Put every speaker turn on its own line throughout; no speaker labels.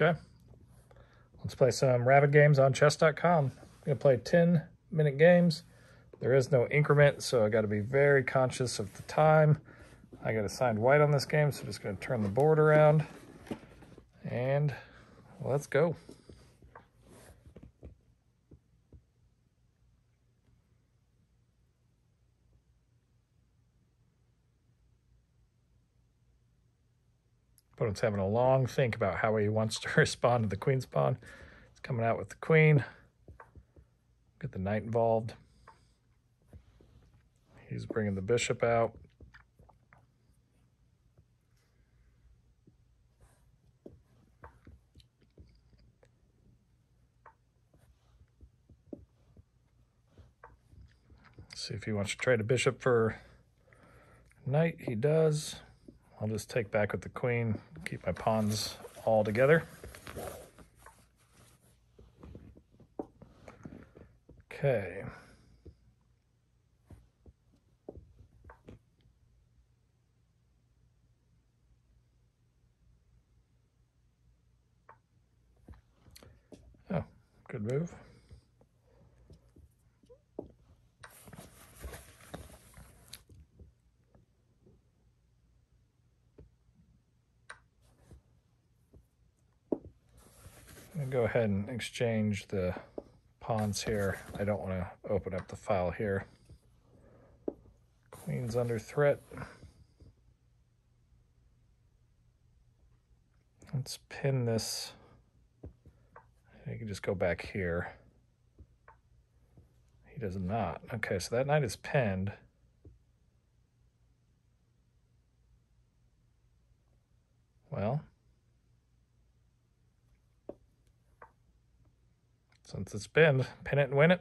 Okay. Let's play some rapid games on chess.com. I'm going to play 10 minute games. There is no increment, so I got to be very conscious of the time. I got assigned white on this game, so I'm just going to turn the board around. And let's go. Opponent's having a long think about how he wants to respond to the queen's pawn. He's coming out with the queen. Get the knight involved. He's bringing the bishop out. See if he wants to trade a bishop for knight. He does. I'll just take back with the queen, keep my pawns all together. Okay. Oh, good move. Go ahead and exchange the pawns here. I don't want to open up the file here. Queen's under threat. Let's pin this. You can just go back here. He does not. Okay, so that knight is pinned. Well, Since it's been, pin it and win it.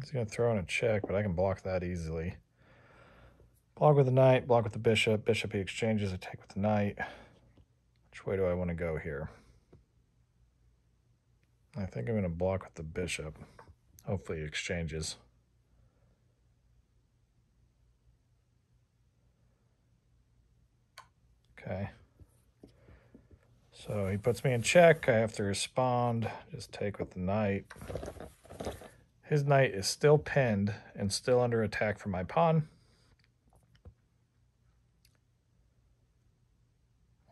He's going to throw in a check, but I can block that easily. Block with the knight, block with the bishop. Bishop he exchanges, I take with the knight. Which way do I want to go here? I think I'm going to block with the bishop. Hopefully he exchanges. Okay. So he puts me in check. I have to respond. Just take with the knight. His knight is still pinned and still under attack from my pawn.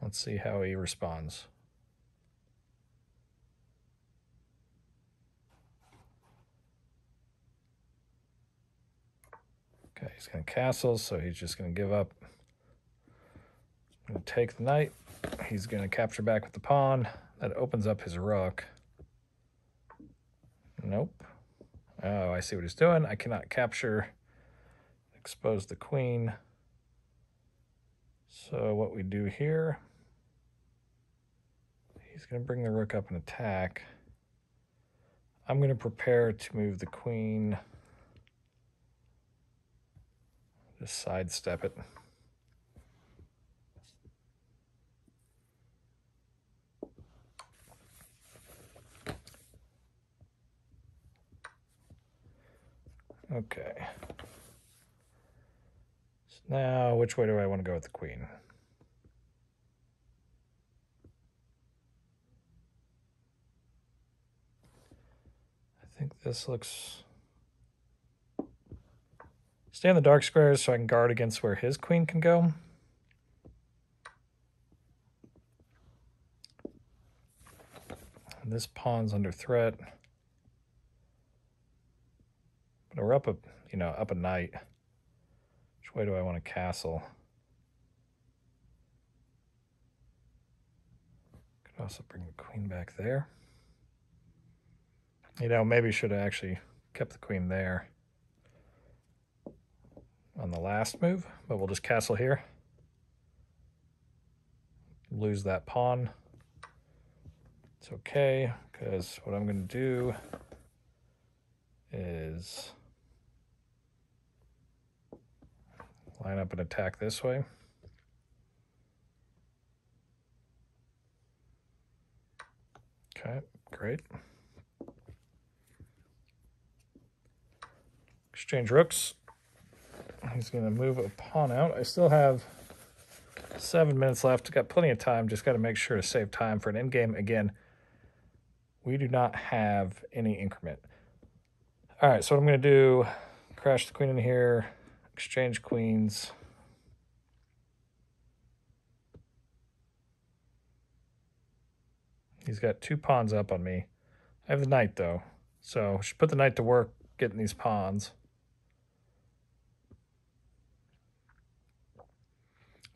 Let's see how he responds. Okay, he's going to castle, so he's just going to give up to take the knight. He's going to capture back with the pawn. That opens up his rook. Nope. Oh, I see what he's doing. I cannot capture, expose the queen. So what we do here, he's going to bring the rook up and attack. I'm going to prepare to move the queen. Just sidestep it. Okay. So now, which way do I want to go with the queen? I think this looks... Stay on the dark squares so I can guard against where his queen can go. And this pawn's under threat. But we're up a, you know, up a knight. Which way do I want to castle? Could also bring the queen back there. You know, maybe should have actually kept the queen there on the last move, but we'll just castle here. Lose that pawn. It's okay, because what I'm going to do is line up and attack this way. Okay, great. Exchange rooks. he's going to move a pawn out. I still have seven minutes left. Got plenty of time. Just got to make sure to save time for an end game. Again, we do not have any increment. All right, so what I'm going to do, crash the queen in here, exchange queens. He's got two pawns up on me. I have the knight, though, so I should put the knight to work getting these pawns.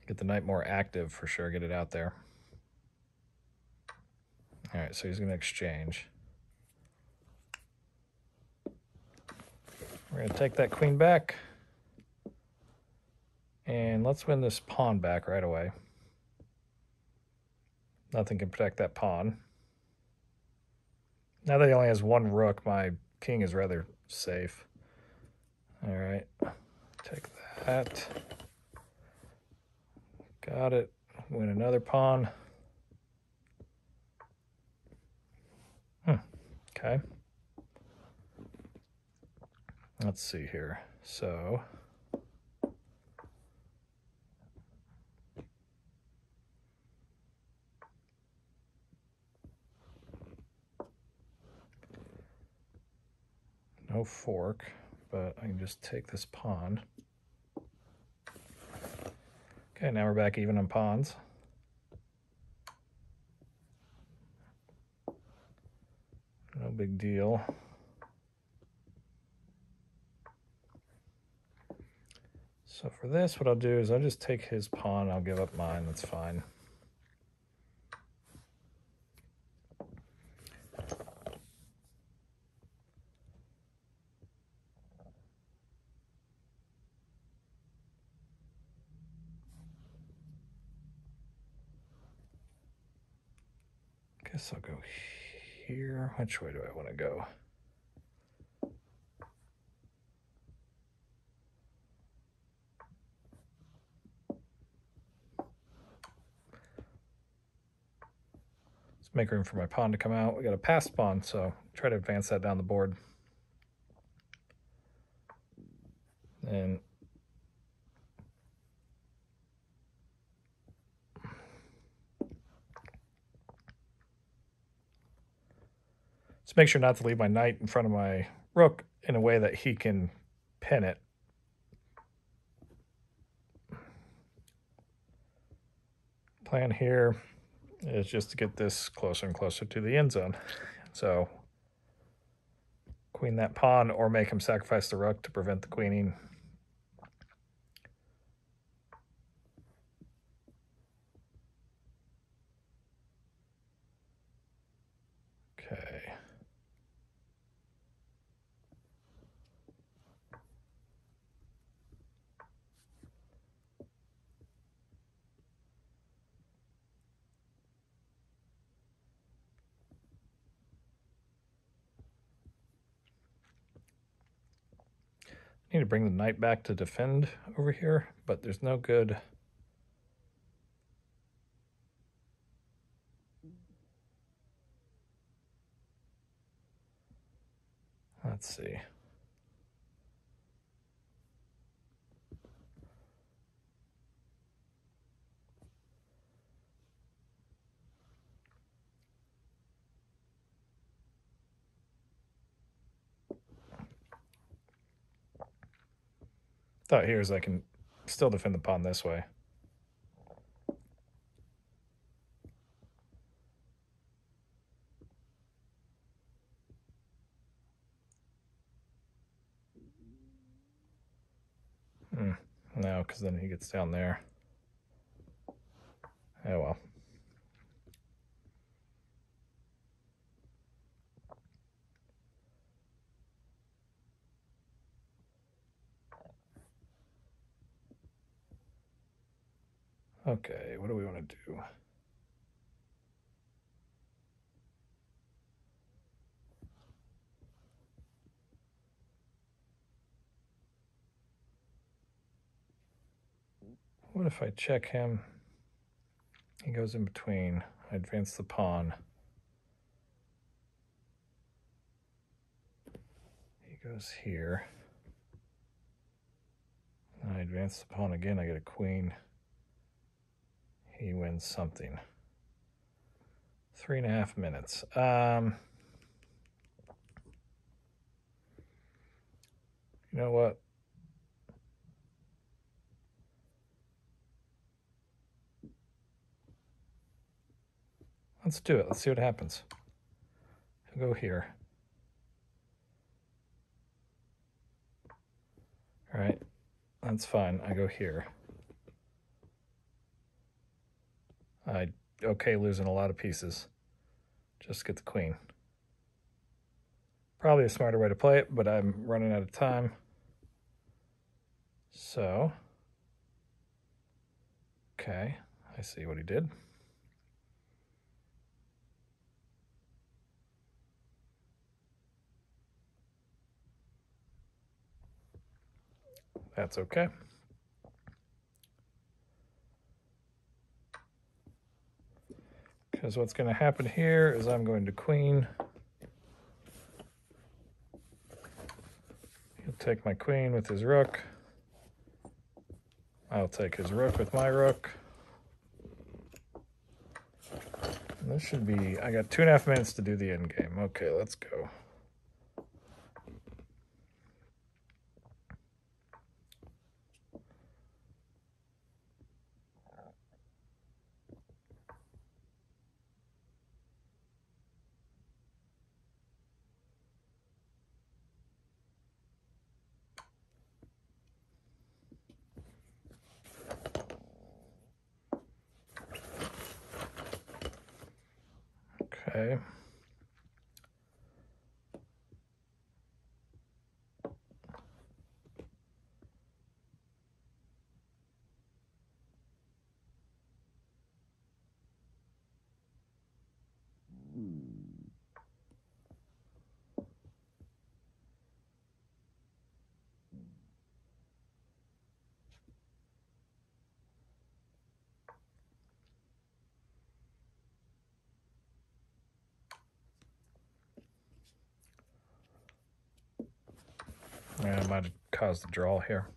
Get the knight more active for sure, get it out there. All right, so he's going to exchange. We're going to take that queen back. And let's win this pawn back right away. Nothing can protect that pawn. Now that he only has one rook, my king is rather safe. All right, take that. Got it. Win another pawn. Hmm. Okay. Let's see here. So no fork, but I can just take this pawn. Okay, now we're back even on pawns. No big deal. So for this, what I'll do is I'll just take his pawn, I'll give up mine, that's fine. I guess I'll go here. Which way do I want to go? Let's make room for my pawn to come out. We got a passed pawn, so try to advance that down the board. And Just make sure not to leave my knight in front of my rook in a way that he can pin it. Plan here is just to get this closer and closer to the end zone. So queen that pawn or make him sacrifice the rook to prevent the queening. need to bring the knight back to defend over here, but there's no good... Let's see. Thought here is I can still defend the pawn this way. Hmm. No, because then he gets down there. Oh well. Okay, what do we want to do? What if I check him? He goes in between. I advance the pawn. He goes here. I advance the pawn again. I get a queen. He wins something. Three and a half minutes. Um, you know what? Let's do it. Let's see what happens. I'll go here. All right, that's fine. I go here. I okay losing a lot of pieces. Just get the queen. Probably a smarter way to play it, but I'm running out of time. So, okay, I see what he did. That's okay. Because what's going to happen here is I'm going to queen. He'll take my queen with his rook. I'll take his rook with my rook. And this should be, I got two and a half minutes to do the end game. Okay, let's go. Okay. I might have caused draw here.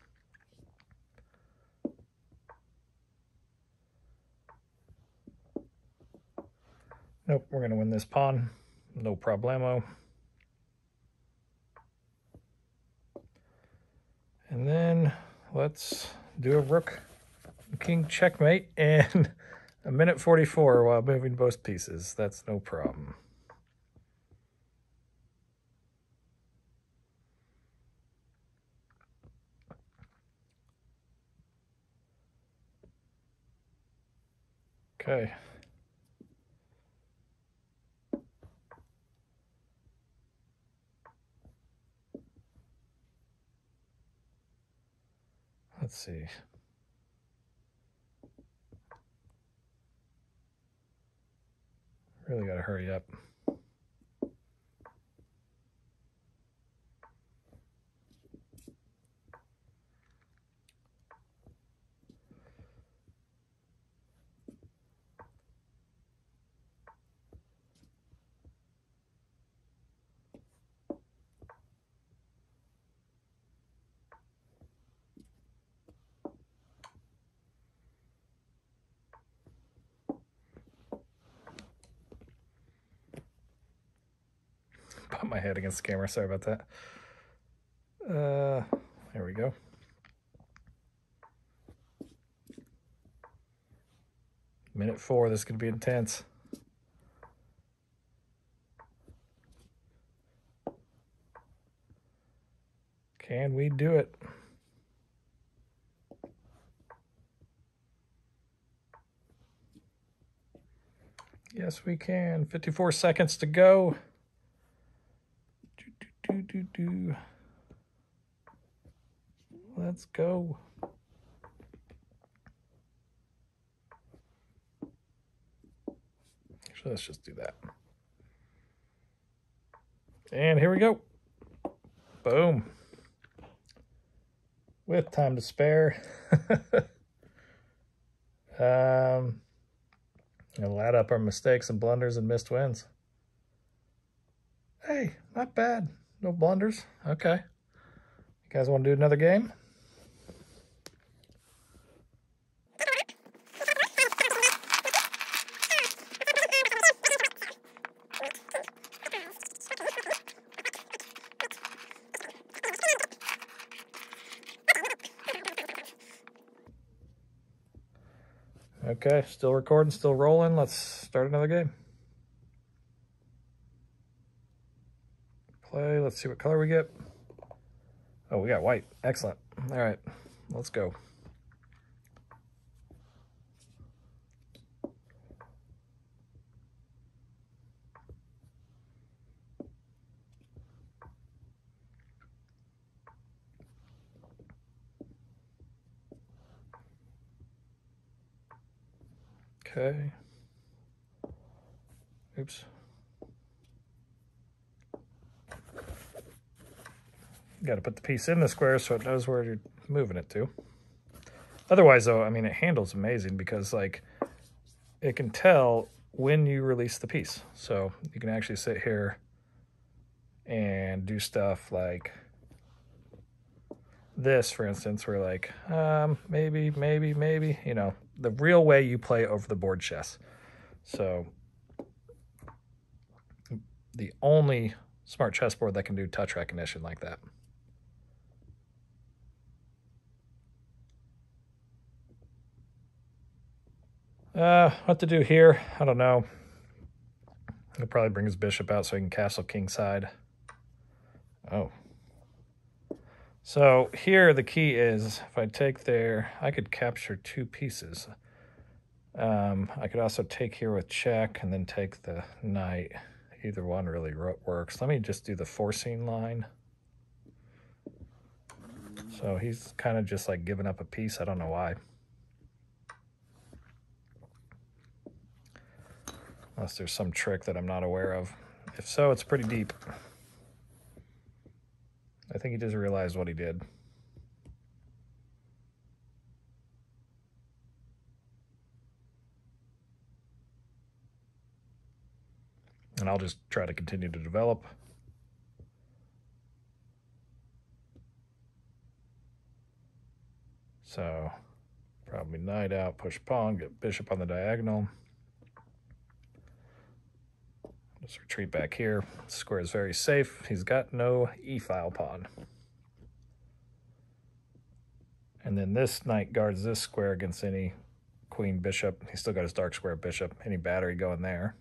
Nope, we're going to win this pawn. No problemo. And then let's do a rook king checkmate and a minute 44 while moving both pieces. That's no problem. Okay. Let's see. Really got to hurry up. Put my head against the camera. Sorry about that. Uh, there we go. Minute four. This is going to be intense. Can we do it? Yes, we can. 54 seconds to go do. Let's go. Let's just do that. And here we go. Boom. With time to spare. um, and add up our mistakes and blunders and missed wins. Hey, not bad. No blunders? Okay. You guys want to do another game? Okay, still recording, still rolling. Let's start another game. Let's see what color we get. Oh, we got white. Excellent. All right, let's go. Okay. Oops. Got to put the piece in the square so it knows where you're moving it to. Otherwise, though, I mean, it handles amazing because, like, it can tell when you release the piece. So you can actually sit here and do stuff like this, for instance, where like, um, maybe, maybe, maybe, you know, the real way you play over the board chess. So the only smart chessboard that can do touch recognition like that. Uh, what to do here? I don't know. He'll probably bring his bishop out so he can castle kingside. Oh. So here the key is, if I take there, I could capture two pieces. Um, I could also take here with check and then take the knight. Either one really works. Let me just do the forcing line. So he's kind of just like giving up a piece. I don't know why. Unless there's some trick that I'm not aware of. If so, it's pretty deep. I think he just realized what he did. And I'll just try to continue to develop. So probably knight out, push pawn, get bishop on the diagonal. Just retreat back here. Square is very safe. He's got no e-file pawn. And then this knight guards this square against any queen bishop. He's still got his dark square bishop. Any battery going there.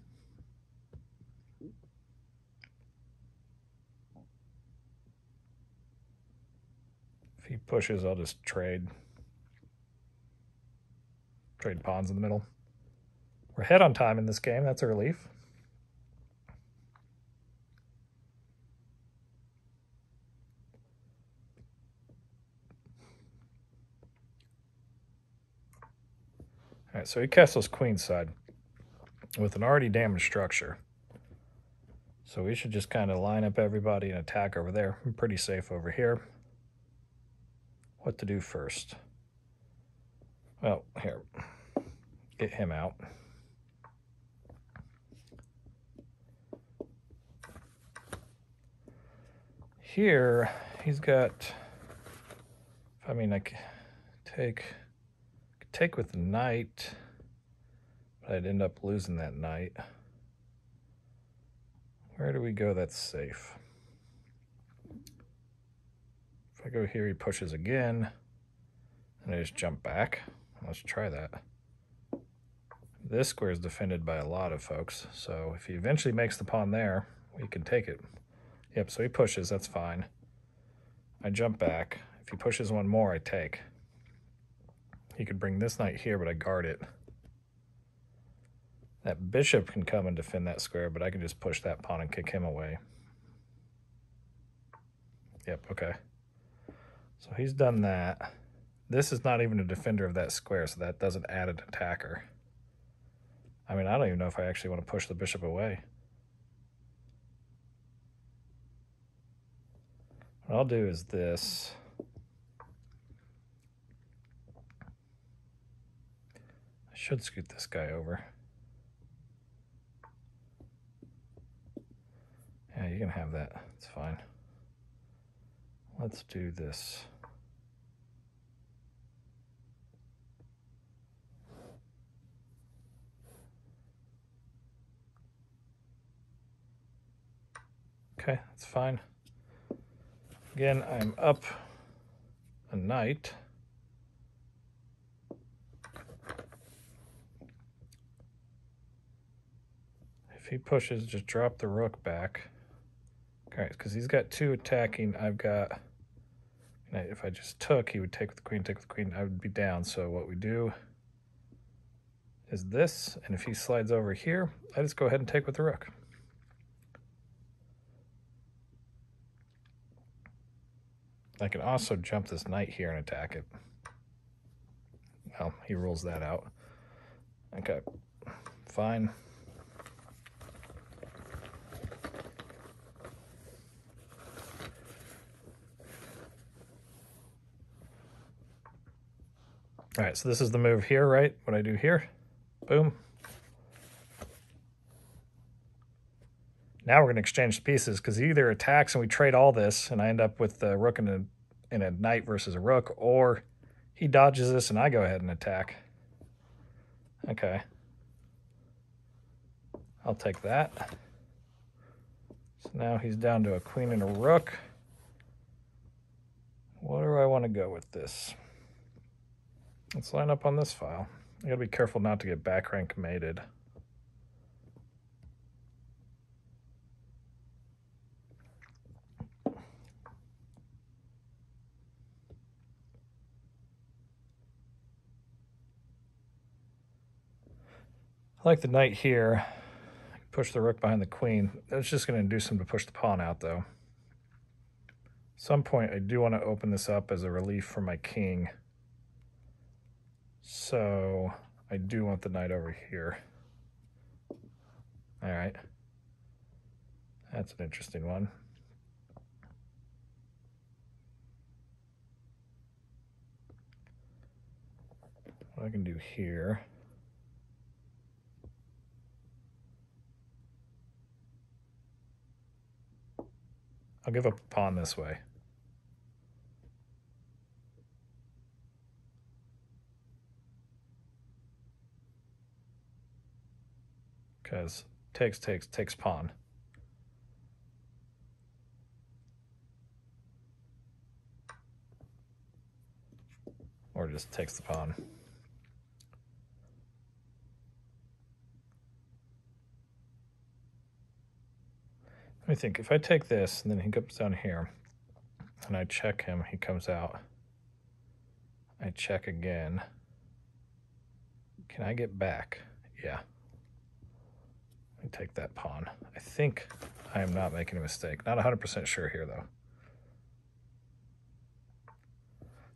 If he pushes, I'll just trade. Trade pawns in the middle. We're ahead on time in this game. That's a relief. Right, so he castles queenside with an already damaged structure. So we should just kind of line up everybody and attack over there. I'm pretty safe over here. What to do first? Well, here, get him out. Here, he's got, I mean, I take take with the knight, but I'd end up losing that knight. Where do we go that's safe? If I go here, he pushes again, and I just jump back. Let's try that. This square is defended by a lot of folks, so if he eventually makes the pawn there, we can take it. Yep, so he pushes, that's fine. I jump back. If he pushes one more, I take. He could bring this knight here, but I guard it. That bishop can come and defend that square, but I can just push that pawn and kick him away. Yep, okay. So he's done that. This is not even a defender of that square, so that doesn't add an attacker. I mean, I don't even know if I actually want to push the bishop away. What I'll do is this. Should scoot this guy over. Yeah, you can have that. It's fine. Let's do this. Okay, that's fine. Again, I'm up a knight. If he pushes, just drop the rook back. Okay, because he's got two attacking. I've got... If I just took, he would take with the queen, take with the queen. I would be down. So what we do is this. And if he slides over here, I just go ahead and take with the rook. I can also jump this knight here and attack it. Well, he rules that out. Okay, fine. All right, so this is the move here, right? What I do here, boom. Now we're going to exchange the pieces because he either attacks and we trade all this and I end up with the rook and a, and a knight versus a rook, or he dodges this and I go ahead and attack. Okay. I'll take that. So now he's down to a queen and a rook. What do I want to go with this? Let's line up on this file. You gotta be careful not to get back rank mated. I like the knight here. Push the rook behind the queen. That's just going to induce him to push the pawn out, though. At some point, I do want to open this up as a relief for my king. So I do want the knight over here. All right. That's an interesting one. What I can do here. I'll give up pawn this way. Because takes, takes, takes pawn. Or just takes the pawn. Let me think. If I take this and then he comes down here and I check him, he comes out. I check again. Can I get back? Yeah. Me take that pawn. I think I am not making a mistake. Not 100% sure here, though.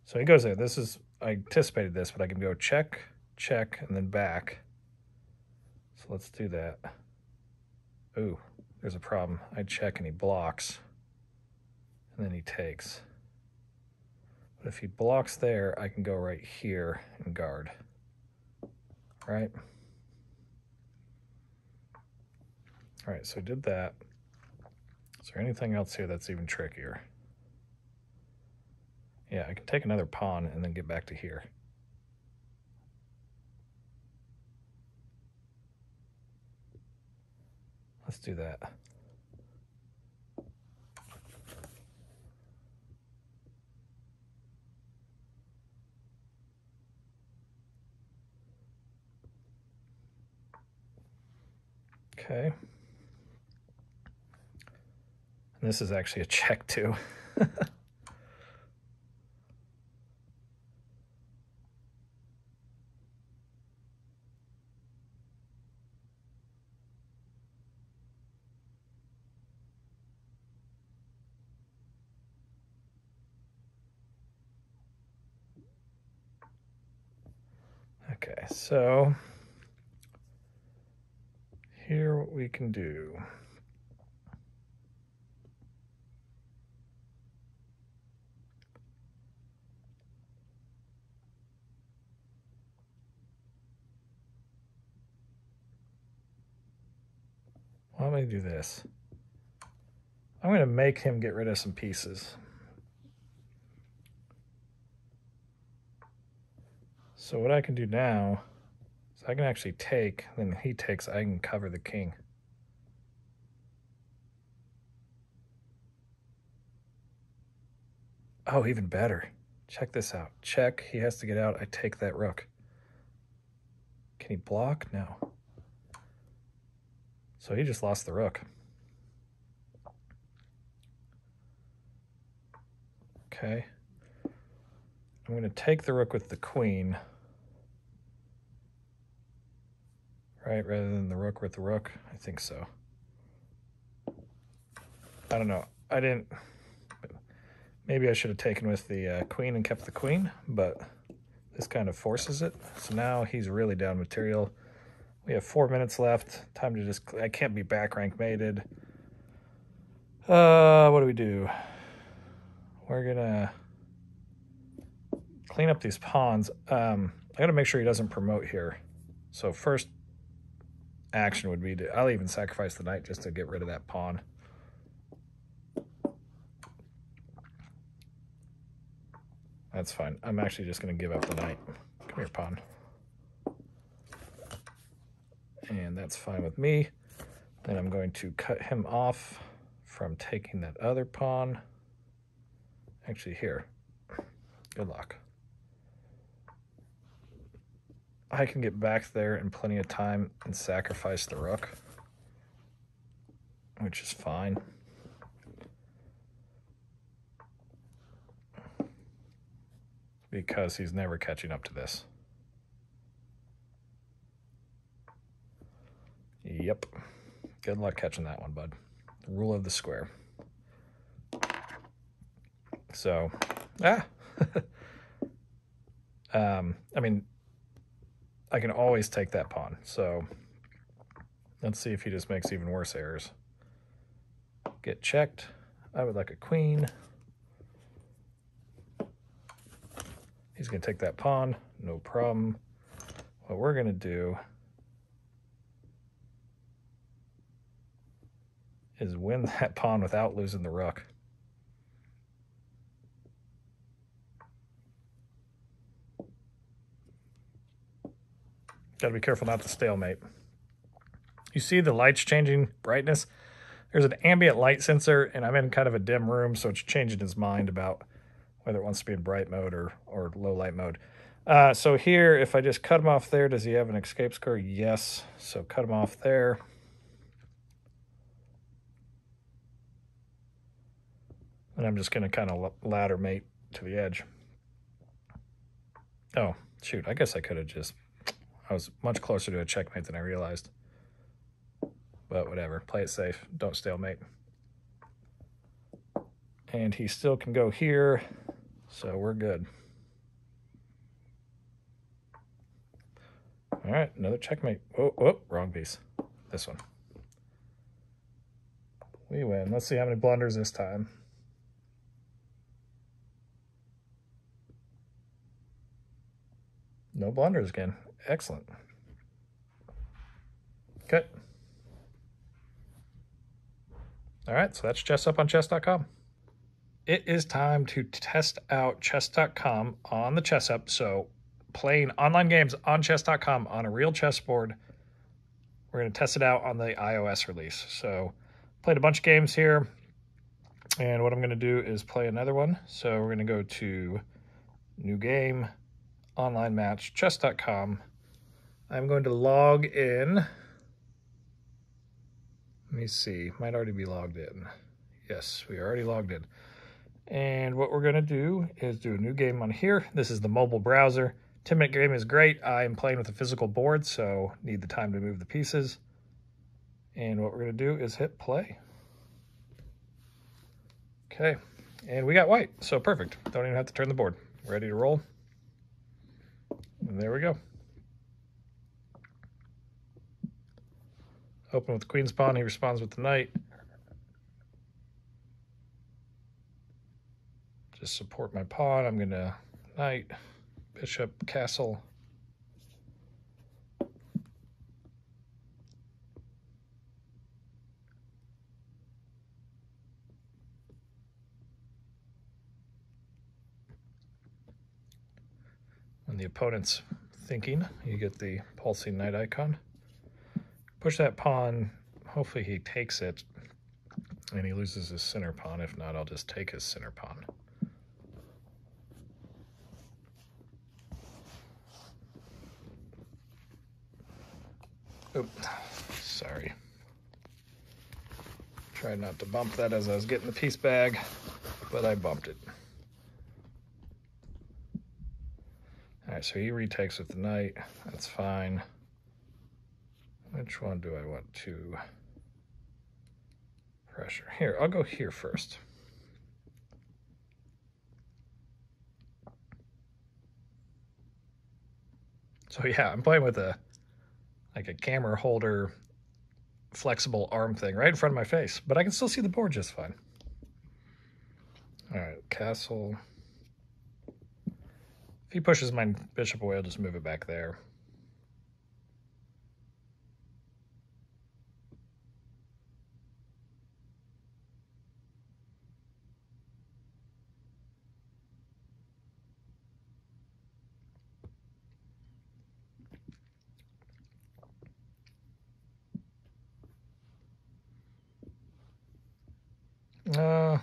So he goes there. This is, I anticipated this, but I can go check, check, and then back. So let's do that. Ooh, there's a problem. I check and he blocks, and then he takes. But if he blocks there, I can go right here and guard, right? All right, so I did that. Is there anything else here that's even trickier? Yeah, I can take another pawn and then get back to here. Let's do that. Okay. And this is actually a check too. Okay, so here what we can do. Let me do this. I'm going to make him get rid of some pieces. So what I can do now is I can actually take, then he takes, I can cover the king. Oh, even better. Check this out. Check, he has to get out. I take that rook. Can he block? No. So he just lost the rook. Okay. I'm going to take the rook with the queen. Right, rather than the rook with the rook? I think so. I don't know. I didn't... Maybe I should have taken with the uh, queen and kept the queen, but this kind of forces it. So now he's really down material. We have four minutes left. Time to just... I can't be back rank mated. Uh, what do we do? We're gonna clean up these pawns. Um, I gotta make sure he doesn't promote here. So first action would be to, I'll even sacrifice the knight just to get rid of that pawn. That's fine. I'm actually just to give up the knight. Come here, pawn. And that's fine with me. Then I'm going to cut him off from taking that other pawn. Actually, here. Good luck. I can get back there in plenty of time and sacrifice the rook, which is fine. Because he's never catching up to this. Yep. Good luck catching that one, bud. rule of the square. So, ah. um, I mean, I can always take that pawn. So let's see if he just makes even worse errors. Get checked. I would like a queen. He's going to take that pawn. No problem. What we're going to do is win that pawn without losing the rook. Got to be careful not to stalemate. You see the lights changing brightness? There's an ambient light sensor, and I'm in kind of a dim room, so it's changing his mind about whether it wants to be in bright mode or, or low light mode. Uh, so here, if I just cut him off there, does he have an escape score? Yes. So cut him off there. And I'm just going to kind of ladder mate to the edge. Oh, shoot. I guess I could have just I was much closer to a checkmate than I realized. But whatever, play it safe. Don't stalemate. And he still can go here, so we're good. All right, another checkmate. Oh, oh, wrong piece. This one. We win. Let's see how many blunders this time. No blunders again. Excellent. Okay. All right, so that's ChessUp on chess.com. It is time to test out chess.com on the ChessUp. So playing online games on chess.com on a real chessboard. We're going to test it out on the iOS release. So played a bunch of games here. And what I'm going to do is play another one. So we're going to go to new game, online match, chess.com. I'm going to log in. Let me see, might already be logged in. Yes, we already logged in. And what we're gonna do is do a new game on here. This is the mobile browser. 10 minute game is great. I'm playing with a physical board, so need the time to move the pieces. And what we're gonna do is hit play. Okay, and we got white, so perfect. Don't even have to turn the board. Ready to roll. And there we go. Open with queen's pawn, he responds with the knight. Just support my pawn. I'm to knight, bishop, castle. The opponent's thinking, you get the pulsing knight icon push that pawn. Hopefully he takes it and he loses his center pawn. If not, I'll just take his center pawn. Oop, sorry. Tried not to bump that as I was getting the piece bag, but I bumped it. All right, so he retakes with the knight. That's fine. Which one do I want to pressure? Here, I'll go here first. So yeah, I'm playing with a like a camera holder flexible arm thing right in front of my face, but I can still see the board just fine. All right, castle. If he pushes my bishop away, I'll just move it back there. Uh,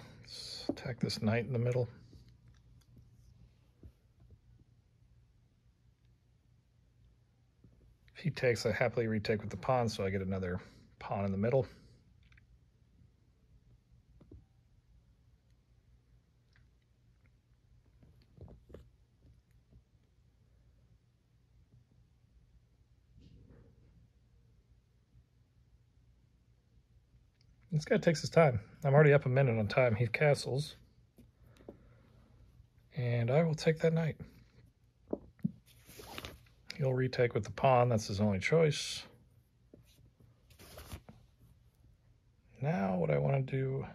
attack this knight in the middle. If he takes, I happily retake with the pawn, so I get another pawn in the middle. This guy takes his time. I'm already up a minute on time. He castles. And I will take that knight. He'll retake with the pawn. That's his only choice. Now what I want to do...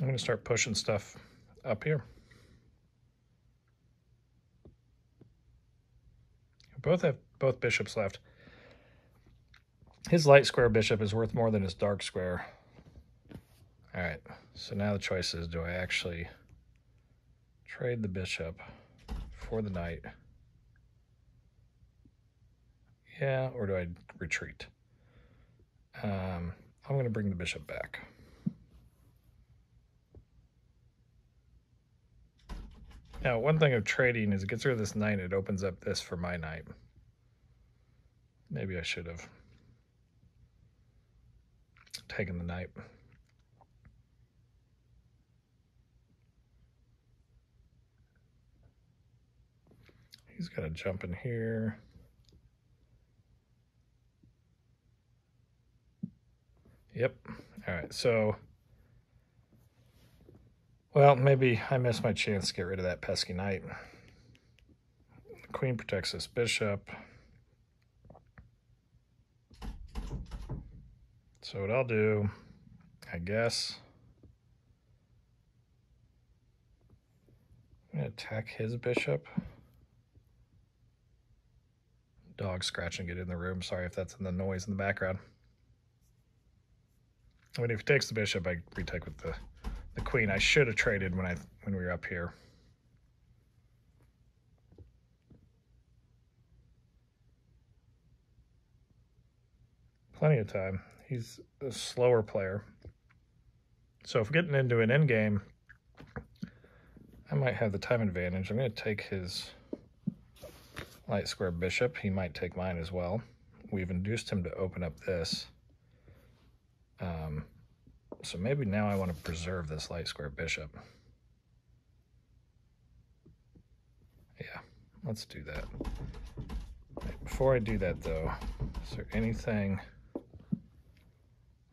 I'm going to start pushing stuff up here. Both have both bishops left. His light square bishop is worth more than his dark square. All right, so now the choice is, do I actually trade the bishop for the knight? Yeah, or do I retreat? Um, I'm going to bring the bishop back. Now, one thing of trading is it gets rid of this knight, it opens up this for my knight. Maybe I should have taken the knight. He's got to jump in here. Yep. All right, so well, maybe I missed my chance to get rid of that pesky knight. The queen protects this bishop. So what I'll do, I guess, I'm going to attack his bishop. Dog scratching it in the room. Sorry if that's in the noise in the background. I mean, if he takes the bishop, I retake with the the queen. I should have traded when I when we were up here. Plenty of time. He's a slower player. So if we're getting into an endgame, I might have the time advantage. I'm going to take his light square bishop. He might take mine as well. We've induced him to open up this. Um, so maybe now I want to preserve this light square bishop. Yeah, let's do that. Before I do that though, is there anything...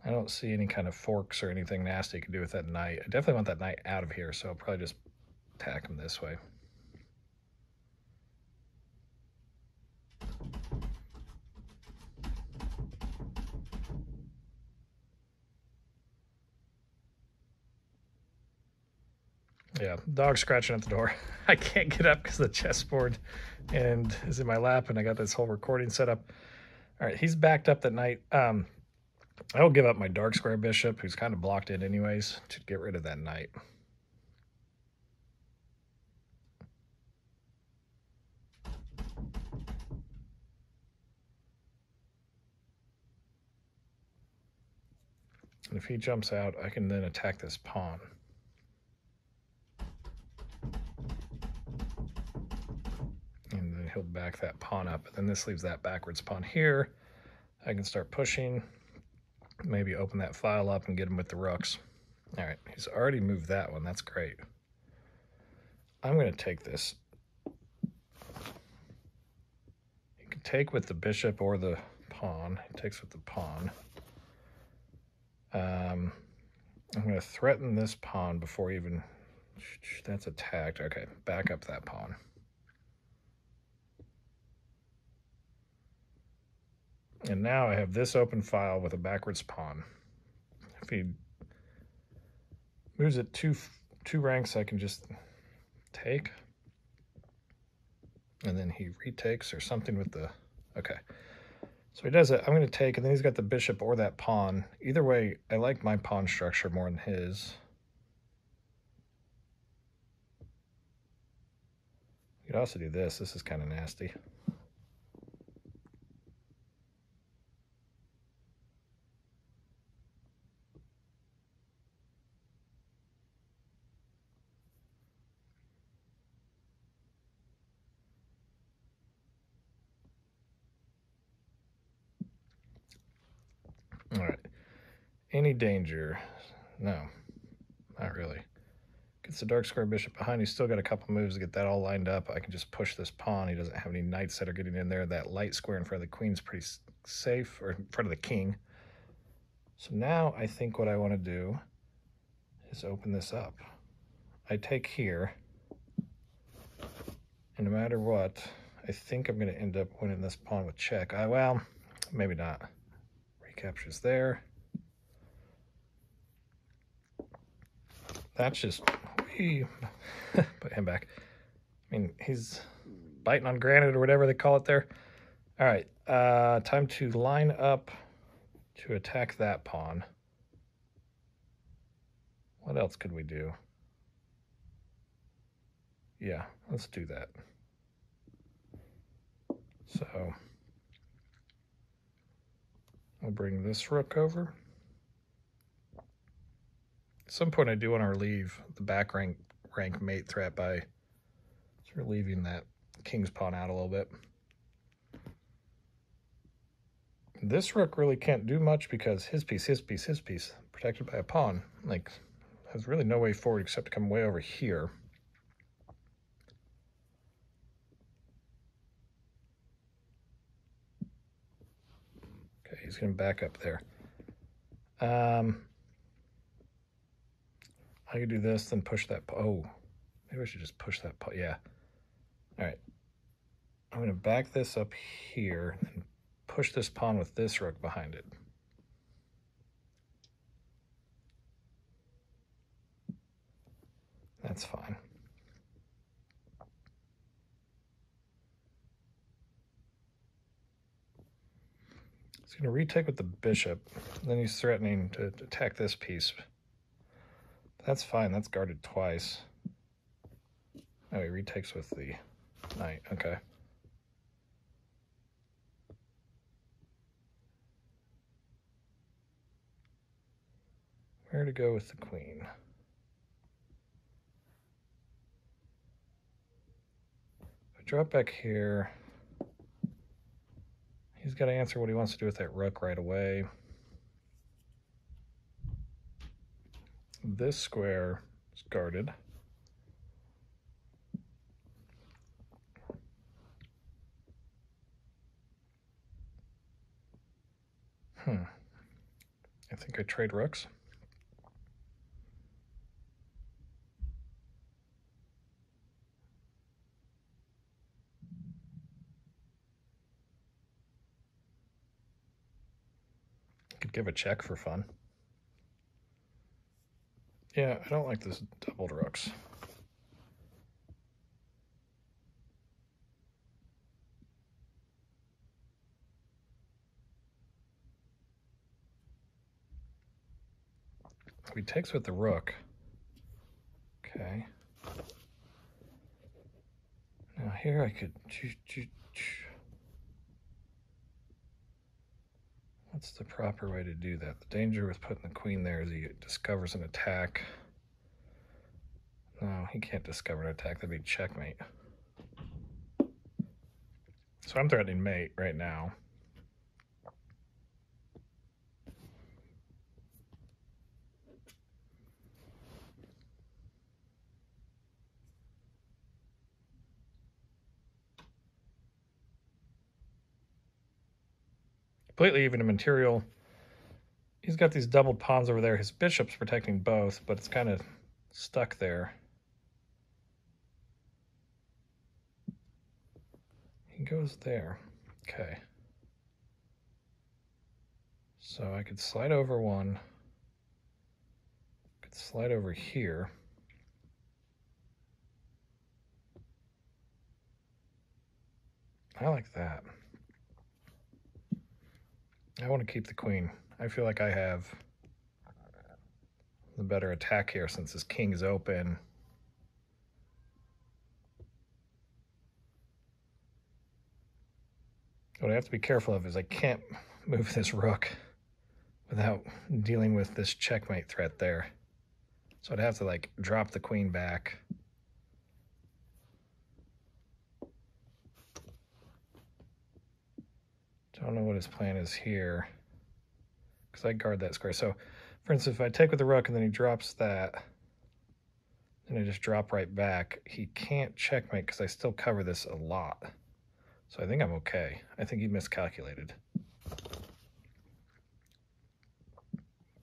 I don't see any kind of forks or anything nasty you can do with that knight. I definitely want that knight out of here, so I'll probably just tack him this way. Dog scratching at the door. I can't get up because the chessboard and is in my lap and I got this whole recording set up. All right, he's backed up that knight. Um, I will give up my dark square bishop, who's kind of blocked in anyways, to get rid of that knight. And if he jumps out, I can then attack this pawn. He'll back that pawn up. And then this leaves that backwards pawn here. I can start pushing, maybe open that file up and get him with the rooks. All right, he's already moved that one. That's great. I'm going to take this. He can take with the bishop or the pawn. He takes with the pawn. Um, I'm going to threaten this pawn before even... That's attacked. Okay, back up that pawn. And now I have this open file with a backwards pawn. If he moves it two two ranks, I can just take. And then he retakes or something with the... Okay. So he does it. I'm going to take, and then he's got the bishop or that pawn. Either way, I like my pawn structure more than his. You could also do this. This is kind of nasty. All right. Any danger? No, not really. Gets the dark square bishop behind. He's still got a couple moves to get that all lined up. I can just push this pawn. He doesn't have any knights that are getting in there. That light square in front of the queen's pretty safe, or in front of the king. So now I think what I want to do is open this up. I take here, and no matter what, I think I'm going to end up winning this pawn with check. I, well, maybe not Recaptures there. That's just, put him back. I mean, he's biting on granite or whatever they call it there. All right, uh, time to line up to attack that pawn. What else could we do? Yeah, let's do that. So I'll bring this rook over. At some point I do want to relieve the back rank, rank mate threat by relieving that king's pawn out a little bit. This rook really can't do much because his piece, his piece, his piece, protected by a pawn, like, has really no way forward except to come way over here. Okay, he's going to back up there. Um, I could do this, then push that. Oh, maybe I should just push that. Yeah. All right. I'm going to back this up here and push this pawn with this rook behind it. That's fine. He's going to retake with the bishop. Then he's threatening to attack this piece. That's fine. That's guarded twice. Oh, he retakes with the knight. Okay. Where to go with the queen? I drop back here. He's got to answer what he wants to do with that rook right away. This square is guarded. Hmm. I think I trade rooks. I could give a check for fun. Yeah, I don't like this doubled rooks. He takes with the rook. Okay. Now here I could What's the proper way to do that? The danger with putting the queen there is he discovers an attack. No, he can't discover an attack. That'd be checkmate. So I'm threatening mate right now. Completely even a material. He's got these doubled pawns over there. His bishop's protecting both, but it's kind of stuck there. He goes there. Okay. So I could slide over one. Could slide over here. I like that. I want to keep the queen. I feel like I have the better attack here since this king is open. What I have to be careful of is I can't move this rook without dealing with this checkmate threat there. So I'd have to like drop the queen back. I don't know what his plan is here because I guard that square. So for instance, if I take with the rook and then he drops that, and I just drop right back, he can't checkmate because I still cover this a lot. So I think I'm okay. I think he miscalculated.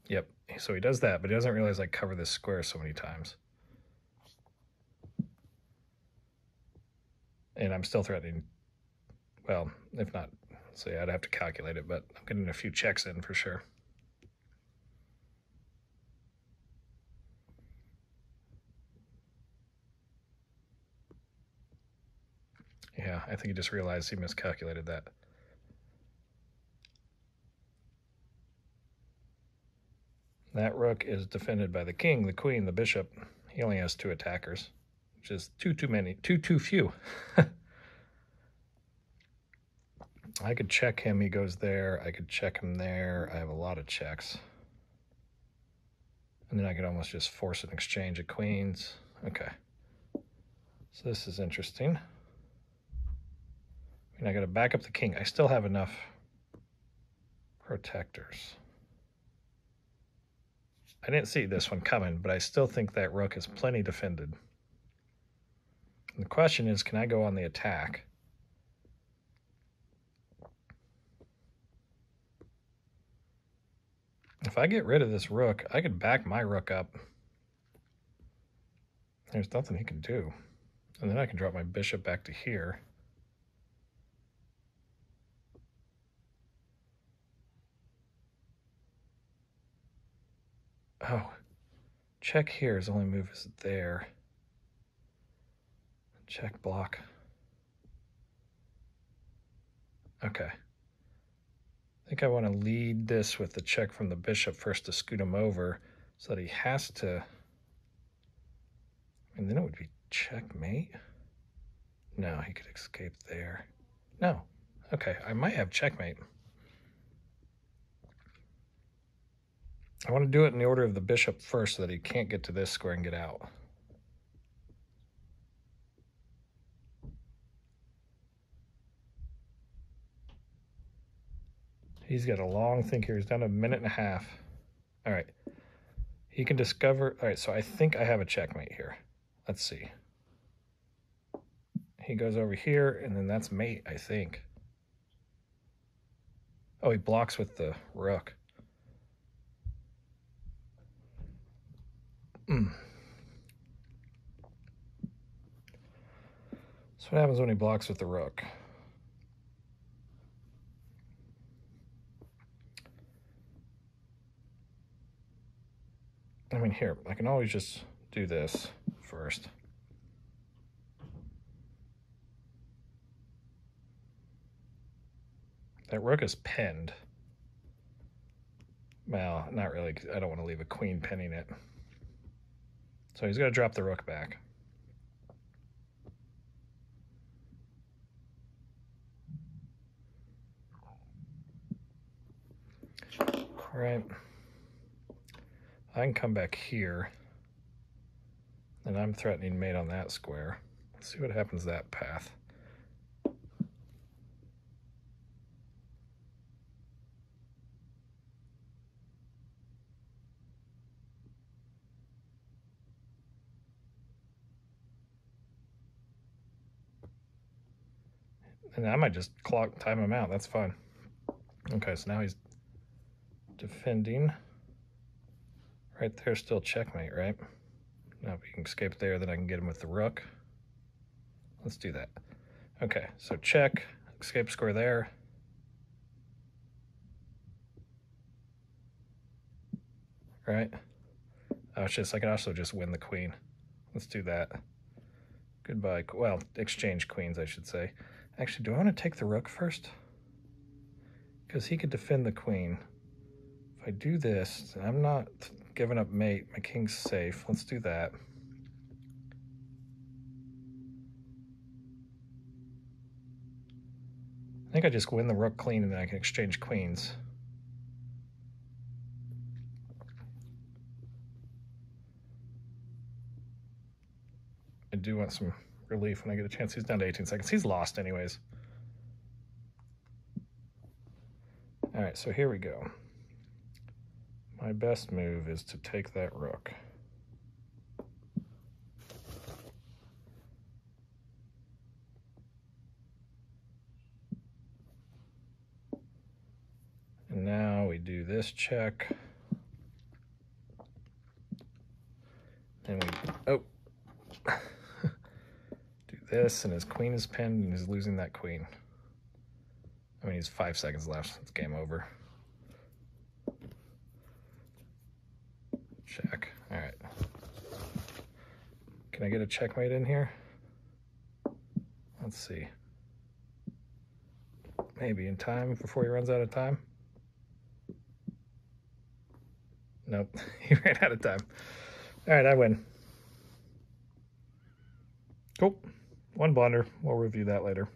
Yep, so he does that, but he doesn't realize I cover this square so many times. And I'm still threatening, well, if not, so yeah, I'd have to calculate it, but I'm getting a few checks in for sure. Yeah, I think he just realized he miscalculated that. That rook is defended by the king, the queen, the bishop. He only has two attackers, which is too too many, too too few. I could check him, he goes there. I could check him there. I have a lot of checks. And then I could almost just force an exchange of queens. Okay. So this is interesting. And I got to back up the king. I still have enough protectors. I didn't see this one coming, but I still think that rook is plenty defended. And the question is, can I go on the attack? If I get rid of this rook, I could back my rook up. There's nothing he can do. And then I can drop my bishop back to here. Oh, check here. His only move is there. Check block. Okay. I think I want to lead this with the check from the bishop first to scoot him over so that he has to... And then it would be checkmate. No, he could escape there. No. Okay, I might have checkmate. I want to do it in the order of the bishop first so that he can't get to this square and get out. He's got a long think here. He's done a minute and a half. All right. He can discover. All right, so I think I have a checkmate here. Let's see. He goes over here, and then that's mate, I think. Oh, he blocks with the rook. Mm. So what happens when he blocks with the rook? I mean, here, I can always just do this first. That rook is pinned. Well, not really. I don't want to leave a queen pinning it. So he's got to drop the rook back. All right. I can come back here. And I'm threatening mate on that square. Let's see what happens that path. And I might just clock time him out. That's fine. Okay, so now he's defending. Right there, still checkmate, right? Now if we can escape there, then I can get him with the rook. Let's do that. Okay, so check, escape score there. Right? Oh, it's just, I can also just win the queen. Let's do that. Goodbye. Well, exchange queens, I should say. Actually, do I want to take the rook first? Because he could defend the queen. If I do this, I'm not giving up mate. My king's safe. Let's do that. I think I just win the rook clean and then I can exchange queens. I do want some relief when I get a chance. He's down to 18 seconds. He's lost anyways. All right, so here we go. My best move is to take that rook. And now we do this check. And we, oh, do this, and his queen is pinned, and he's losing that queen. I mean, he's five seconds left. It's game over. Check. All right. Can I get a checkmate in here? Let's see. Maybe in time before he runs out of time. Nope, he ran out of time. All right, I win. Cool. One blunder. We'll review that later.